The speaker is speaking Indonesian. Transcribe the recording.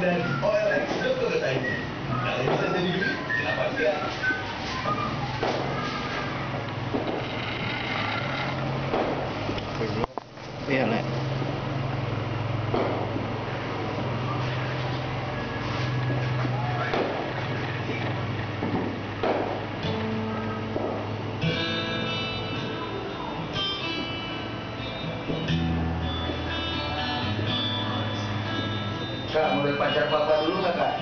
that oil Kak, mau lihat pacar papa dulu nggak kak?